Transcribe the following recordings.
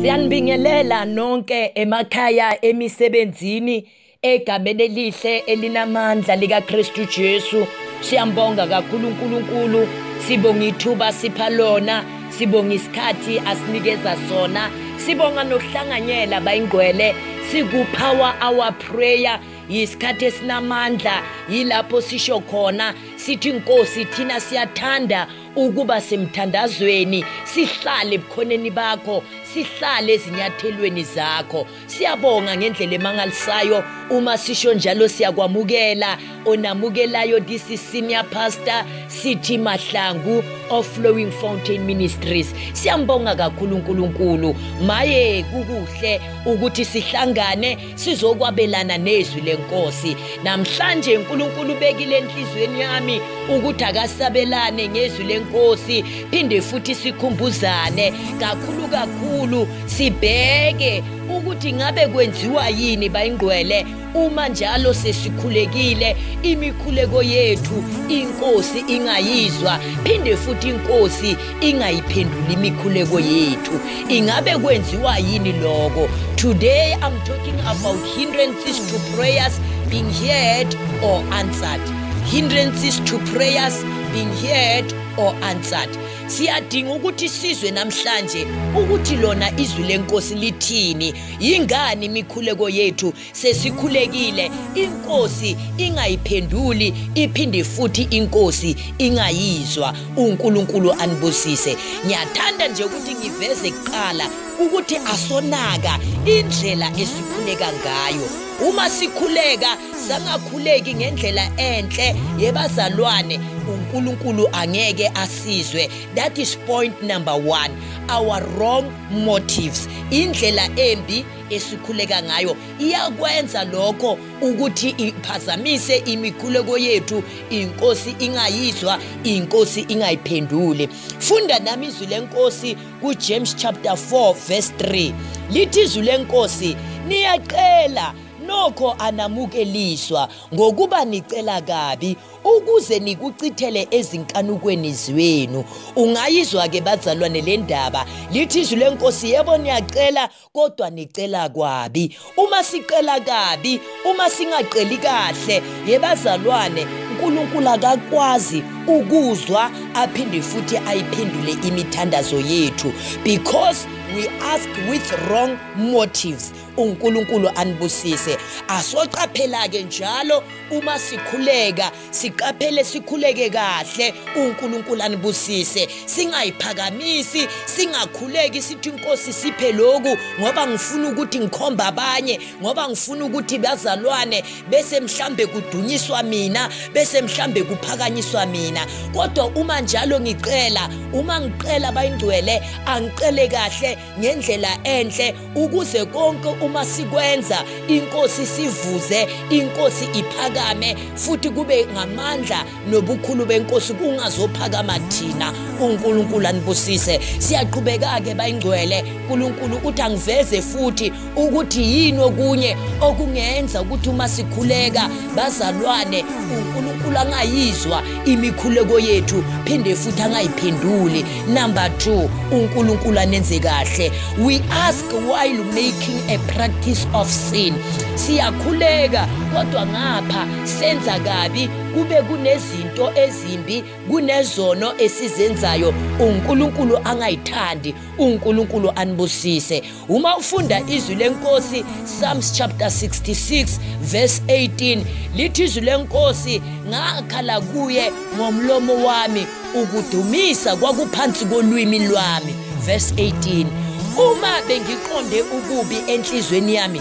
Siyanibingelela nonke emakhaya emisebenzini egameni elihle elinamandla lika Kristu Jesu. Siyambonga kakhulu uNkulunkulu, sibonga ithuba sipha lona, sibonga isikhathi asinikeza sona. Sibonga nokuhlanganyela bayingcwele siku power our prayer yisikhathi esinamandla yilapho sisho khona. Sithi inkosi thina siyathanda ukuba semthandazweni. Sihlale ebukhoneni bakho. Sihlale ezinyathelweni zakho. Siyabonga ngendlela emangalisayo. Uma sisho njalo siyakwamukela. Onamukelayo this is senior pastor sithi mahlangu of flowing fountain ministries. Siyambonga kakhulu uNkulunkulu maye kukuhle ukuthi sihlangane sizokwabelana nezwi lenkosi. Namhlanje uNkulunkulu bekile enhlizweni yami ukuthi akasabelane ngezwi lenkosi. Phinde futhi sikhumbuzane. Kakhulu kakhulu. Sibheke ukuthi ngabe kwenziwa yini bayingcwele uma njalo sesikhulekile imikhuleko yethu inkosi ingayizwa phinde futhi inkosi ingayiphenduli imikhuleko yethu. Ingabe kwenziwa yini lokho? Today i'm talking about hindrances to prayers being heard or answered. Hindrances to prayers being heard or answered. Siyadinga ukuthi sizwe namhlanje ukuthi lona izwi lenkosi lithini. Yingani imikhuleko yethu? Sesikhulekile. Inkosi ingayiphenduli iphinde futhi inkosi ingayizwa. uNkulunkulu anibusise. Ngiyathanda nje ukuthi ngiveze kuqala ukuthi asonaka indlela esikhuleka ngayo. Uma sikhuleka sangakhuleki ngendlela enhle. Yebazalwane uNkulunkulu angeke asizwe. That is point number 1 our wrong motives. Indlela embi esikhuleka ngayo. Iyakwenza lokho ukuthi iphazamise imikhuleko yethu. Inkosi ingayizwa inkosi ingayiphenduli funda nami izwi lenkosi kuJames chapter 4 verse 3 lithi izwi lenkosi niyaqela nokho anamukeliswa ngokuba nicela kabi ukuze nikucithele ezinkanukweni zwenu ungayizwa ke bazalwane le ndaba lithi izwi lenkosi yebo niyacela kodwa nicela kwabi. Uma sicela kabi uma singaqeli kahle yebazalwane uNkulunkulu akakwazi ukuzwa aphinde futhi ayiphendule imithandazo yethu. Because we ask with wrong motives. uNkulunkulu anibusise. Asoqaphela ke njalo uma sikhuleka siqaphele sikhuleke kahle uNkulunkulu anibusise. Singayiphakamisi singakhuleki sithi inkosi siphe lokhu ngoba ngifuna ukuthi ngikhomba abanye ngoba ngifuna ukuthi bazalwane bese mhlambe kudunyiswa mina bese mhlambe kuphakanyiswa mina. Kodwa uma njalo ngicela uma ngiqela bayingcwele angicele kahle ngendlela enhle ukuze konke uma sikwenza inkosi sivuze inkosi iphakame futhi kube ngamandla nobukhulu benkosi kungazophakama thina. uNkulunkulu anibusise. Siyaqhubeka ke bayingcwele. uNkulunkulu uthi angiveze futhi ukuthi yini okunye okungenza ukuthi uma sikhuleka bazalwane. uNkulunkulu angayizwa imikhuleko yethu phinde futhi angayiphenduli. Number 2 uNkulunkulu anenze kahle. We ask while making a practice of sin. Siyakhuleka kodwa ngapha senza kabi kube kunezinto ezimbi kunezono esizenzayo. uNkulunkulu angayithandi uNkulunkulu anibusise. Uma ufunda izwi lenkosi Psalms chapter 66 verse 18 lithi izwi lenkosi ngakhala kuye ngomlomo wami ukudumisa kwakuphansi kolwimi lwami. Verse 18 uma bengiqonde ukubi enhlizweni yami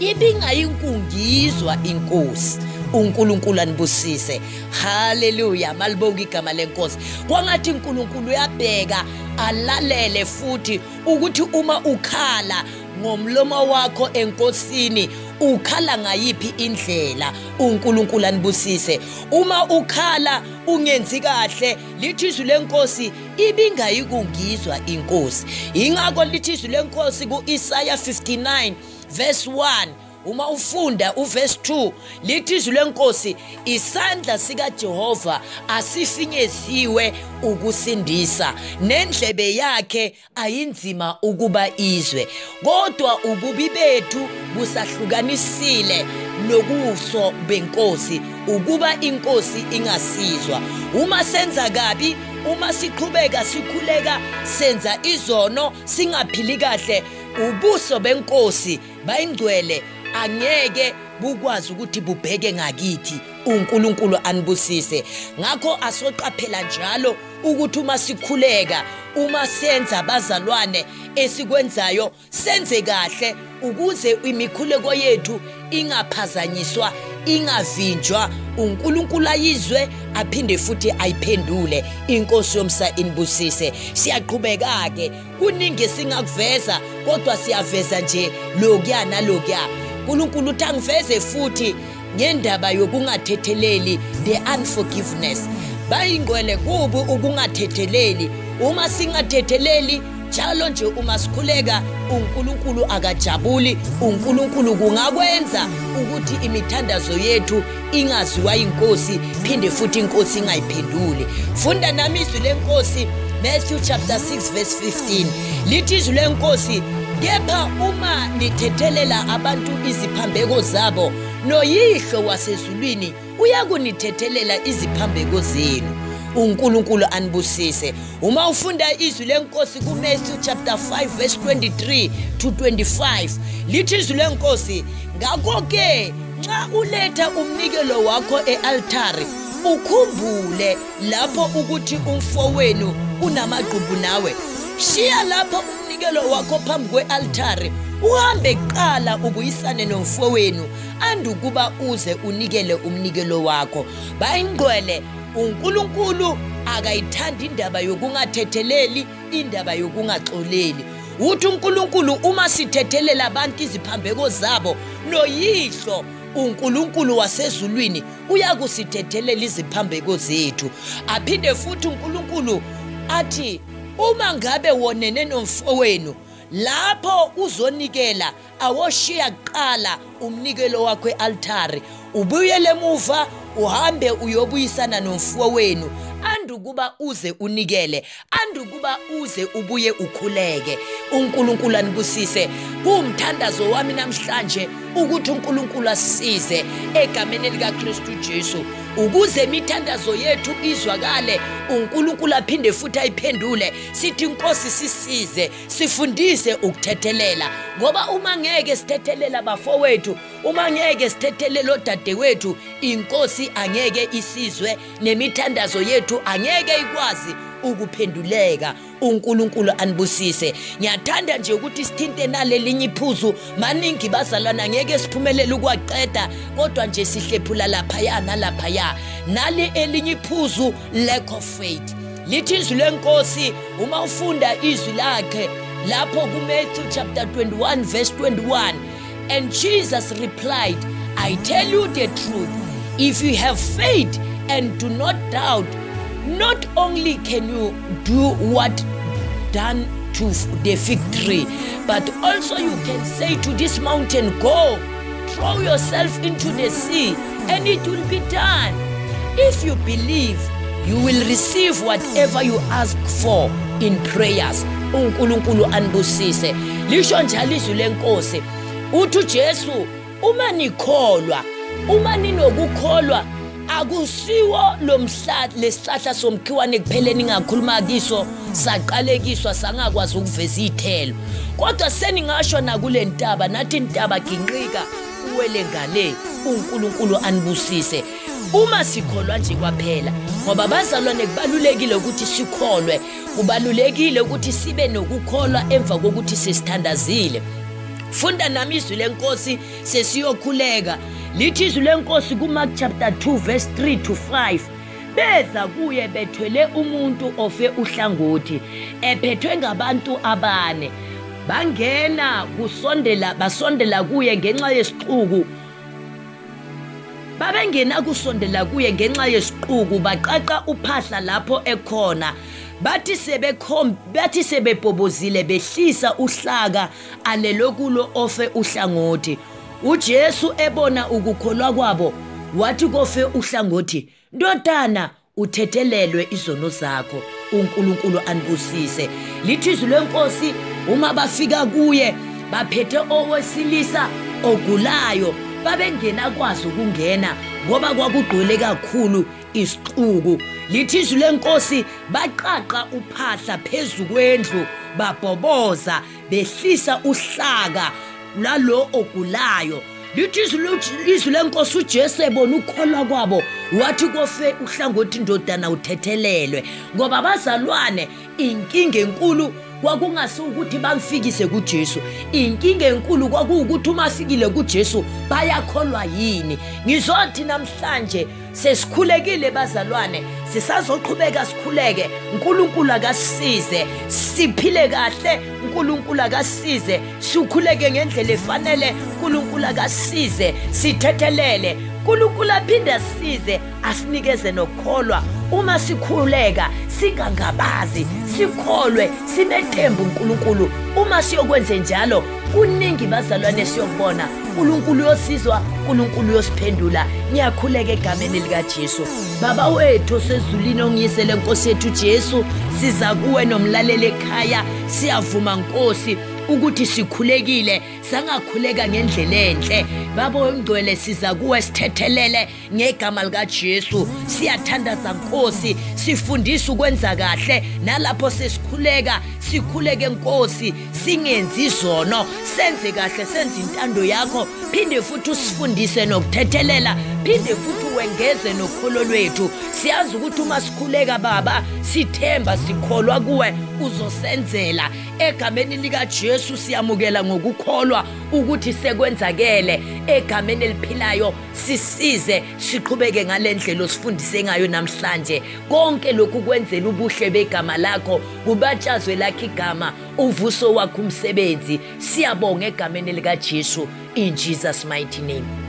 ibingayikungizwa inkosi. uNkulunkulu anibusise. Haleluya malibonga igama lenkosi. Kwangathi uNkulunkulu uyabheka alalele futhi ukuthi uma ukhala ngomlomo wakho enkosini ukhala ngayiphi indlela? uNkulunkulu anibusise. Uma ukhala ungenzi kahle. Lithi izwi lenkosi ibingayikungizwa inkosi. Ingakho lithi izwi lenkosi kuIsaya 59 verse 1 uma ufunda uverse 2 lithi izwi lenkosi isandla sikaJehova asifinyeziwe ukusindisa. Nendlebe yakhe ayinzima ukuba izwe kodwa ububi bethu busahlukanisile nokuso benkosi ukuba inkosi ingasizwa. Uma senza kabi uma siqhubeka sikhuleka senza izono singaphili kahle ubuso benkosi bayingcwele angeke bukwazi ukuthi bubheke ngakithi uNkulunkulu anibusise. Ngakho asoqaphela njalo ukuthi uma sikhuleka uma senza bazalwane esikwenzayo senze kahle ukuze imikhuleko yethu ingaphazanyiswa ingavinjwa. uNkulunkulu ayizwe aphinde futhi ayiphendule. Inkosi yomsa inibusise. Siyaqhubeka ke kuningi singakuveza kodwa siyaveza nje lokuya nalokuya. uNkulunkulu uthi angiveze futhi ngendaba yokungathetheleli the unforgiveness. Bayingcwele kubi ukungathetheleli. Uma singathetheleli njalo nje uma sikhuleka uNkulunkulu akajabuli. uNkulunkulu kungakwenza ukuthi imithandazo yethu ingaziwa inkosi phinde futhi inkosi ingayiphenduli. Funda nami izwi lenkosi Matthew chapter 6 verse 15 lithi izwi lenkosi kepha uma nithethelela abantu iziphambeko zabo noyihlo wasezulwini uyakunithethelela iziphambeko zenu. uNkulunkulu anibusise. Uma ufunda izwi lenkosi kuMatthew chapter 5 verse 23 to 25 lithi izwi lenkosi ngakho ke nxa uletha umnikelo wakho ealtari ukhumbule lapho ukuthi umfowenu unamagqubu nawe. Shiya lapho umnikelo wakho phambi kwealtari uhambe kuqala ubuyisane nomfowenu andukuba uze unikele umnikelo wakho. Bayingcwele uNkulunkulu akayithandi indaba yokungathetheleli indaba yokungaxoleli. Uthi uNkulunkulu uma sithethelela abantu iziphambeko zabo noyihlo uNkulunkulu wasezulwini uyakusithethelela iziphambeko zethu. Aphinde futhi uNkulunkulu athi uma ngabe wonene nomfowenu lapho uzonikela awoshiya kuqala umnikelo wakho ealtari ubuyele emuva uhambe uyobuyisana nomfowenu. Andukuba uze unikele andukuba uze ubuye ukhuleke. uNkulunkulu anibusise kumthandazo wami namhlanje ukuthi uNkulunkulu asisize egameni lika Kristu Jesu. Ukuze imithandazo yethu izwakale uNkulunkulu aphinde futhi ayiphendule sithi inkosi sisize sifundise ukuthethelela. Ngoba uma ngeke sithethelela bafowethu uma ngeke sithethelela odadewethu inkosi angeke isizwe nemithandazo yethu angeke ikwazi ukuphenduleka. uNkulunkulu anibusise. Ngiyathanda nje ukuthi sithinte nalelinye iphuzu. Maningi bazalwana ngeke siphumelele ukwaqeda. Kodwa nje sihlephula lapha ya nalapha ya nali elinye iphuzu lack of faith. Lithi izwi lenkosi uma ufunda izwi lakhe. Lapho kuMatthew chapter 21 verse 21 and Jesus replied I tell you the truth. If you have faith and do not doubt not only can you do what done to the fig tree but also you can say to this mountain go throw yourself into the sea and it will be done. If you believe you will receive whatever you ask for in prayers. uNkulunkulu anibusise. Lisho njalo izwi lenkosi. Uthi uJesu uma nikholwa uma ninokukholwa akusiwo lo mhlaba lesihlahla somkhiwane kupheleni ngakhuluma kiso saqalekiswa sangakwazi ukuveza izithelo kodwa seningasho nakule ntaba nathi intaba ginqika uwele ngale uNkulunkulu anibusise. Uma sikholwa nje kwaphela ngoba bazalwane kubalulekile ukuthi sikholwe kubalulekile ukuthi sibe nokukholwa emva kokuthi sesithandazile. Funda nami izwi lenkosi sesiyokhuleka. Lithi izwi lenkosi kuMark chapter 2 verse 3 to 5 beza kuye bethwele umuntu ofe uhlangothi ephethwe ngabantu abane. Bangena kusondela basondela kuye ngenxa yesixuku babengena kusondela kuye ngenxa yesiquku baqaqa uphahla lapho ekhona. Bathi sebekhom bathi sebebhobozile behlisa uhlaka alelokulo ofe uhlangothi. uJesu ebona ukukholwa kwabo wathi kofe uhlangothi ndodana uthethelelwe izono zakho uNkulunkulu anibusise lithi izwi lenkosi uma bafika kuye baphethe owesilisa ogulayo babengena kwazi ukungena ngoba kwakugcwele kakhulu isixuku lithi izwi lenkosi baqaqa uphahla phezukwendlu babhoboza behlisa uhlaka lalo ogulayo. Lithi izwi lenkosi uJesu ebona ukukholwa kwabo wathi kofe uhlangothi indodana uthethelelwe. Ngoba abazalwane inkinga enkulu kwakungasukuthi bamfikise kuJesu. Inkinga enkulu kwakuwukuthi uma fikile kuJesu bayakholwa yini. Ngizothi namhlanje sesikhulekile bazalwane sisazoqhubeka sikhuleke. uNkulunkulu akasize siphile kahle. uNkulunkulu akasize sikhuleke ngendlela efanele. uNkulunkulu akasize sithethelele. uNkulunkulu aphinde asize asinikeze nokukholwa. Uma sikhuleka singangabazi sikholwe sinethemba uNkulunkulu uma siyokwenze njalo kuningi bazalwane siyokubona. uNkulunkulu uyosizwa uNkulunkulu uyosiphendula. Ngiyakhuleka egameni likaJesu. Baba wethu sezulwini ongiyisele Nkosi yethu Jesu siza kuwe nomlaleli ekhaya. Siyavuma Nkosi. Ukuthi sikhulekile sangakhuleka ngendlela enhle. Babo ngcwele siza kuwe sithethelele ngegama lika Jesu siyathandaza Nkosi sifundisa ukwenza kahle. Nalapho sesikhuleka sikhuleke Nkosi singenzi izono senze kahle senze intando yakho. Phinde futhi usifundise nokuthethelela phinde futhi wengeze nokholo lwethu. Siyazi ukuthi uma sikhuleka baba sithemba sikholwa kuwe uzosenzela. Egameni lika Jesu siyamukela ngokukholwa ukuthi sekwenzakele. Egameni eliphilayo sisize siqhubeke ngalendlela osifundise ngayo namhlanje. Konke lokhu kwenzela ubuhle begama lakho kubatshazwe lakho igama uvuso wakho umsebenzi. Siyabonga egameni lika Jesu in Jesus mighty name.